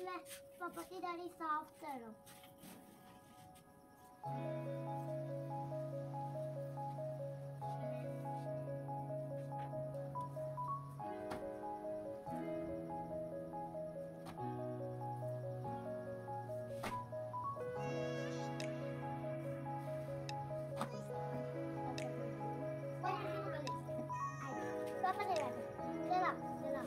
ve Baba Gideri sağ aktarım. Papa ne verdi? Selam, selam.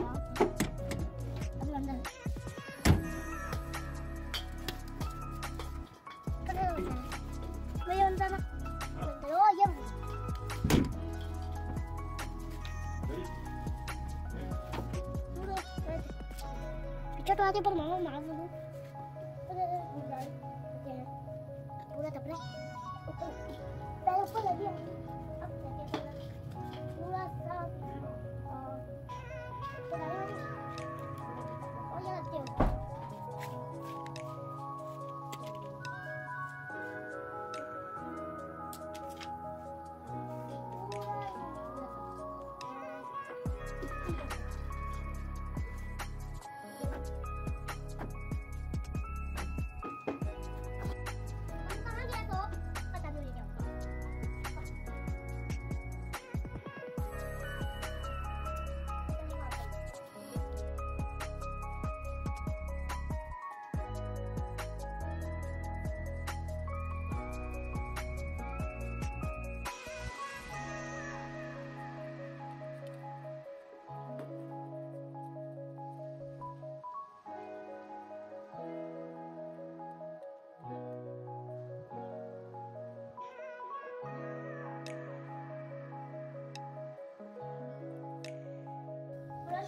अच्छा तो आगे पर मामा मार बोलो पूरा कपड़ा पहले ऊपर लगी पूरा साफ़। और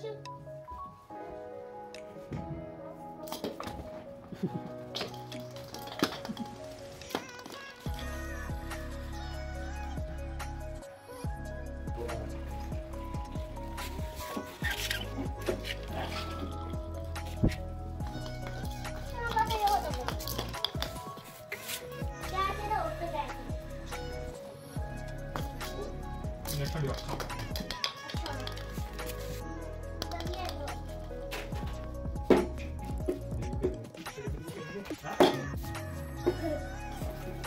Gretchen? Yeah, it's gonna be like